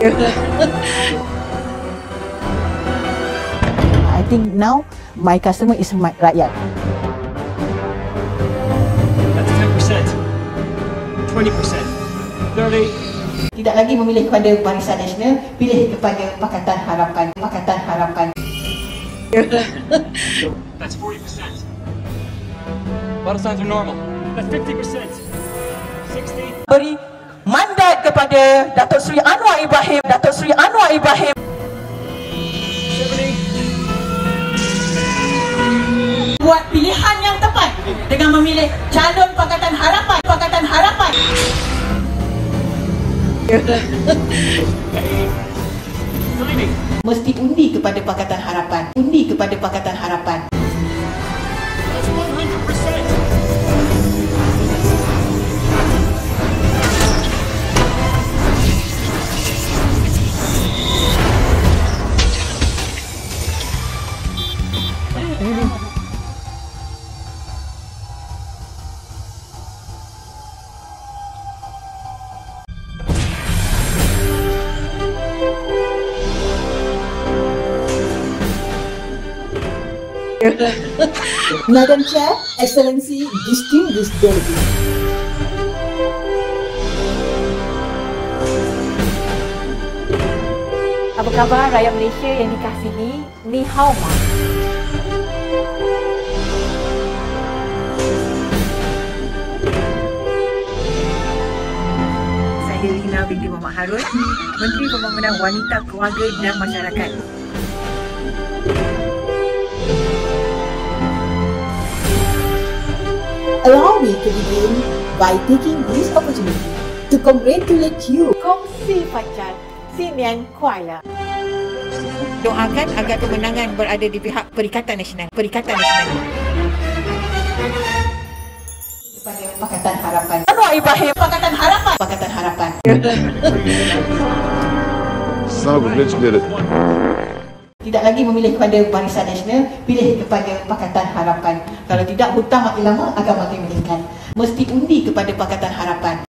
I think now my customer is my rakyat. That's 10%. 20%. 30. Tidak lagi memilih kepada Barisan Nasional, pilih kepada Pakatan Harapan. Pakatan Harapan. That's 40%. Vital signs are normal. That's 50%. 60. Beri kepada Datuk Seri Anwar Ibrahim, Datuk Seri Anwar Ibrahim 70. buat pilihan yang tepat dengan memilih calon Pakatan Harapan, Pakatan Harapan. Mesti undi kepada Pakatan Harapan. Undi kepada Pakatan Harapan. Madam Chair, Excellency, distinguished delegates. Apa khabar rakyat Malaysia yang dikasihi? Ni hao ma. Saya Lina binti Muhammad Harun, Menteri Pembangunan Wanita, Keluarga dan Masyarakat. Allow me to begin by taking this opportunity to congratulate you Kongsi pacar. Sinian kuala. Doakan agar kemenangan berada di pihak Perikatan Nasional. Perikatan Nasional. kepada Pakatan Harapan. Anwar Ibrahim, Pakatan Harapan. Pakatan Harapan. Son of a bitch did it. Tidak lagi memilih kepada Barisan Nasional, pilih kepada Pakatan Harapan. Kalau tidak, hutang makin lama akan makin meningkat. Mesti undi kepada Pakatan Harapan.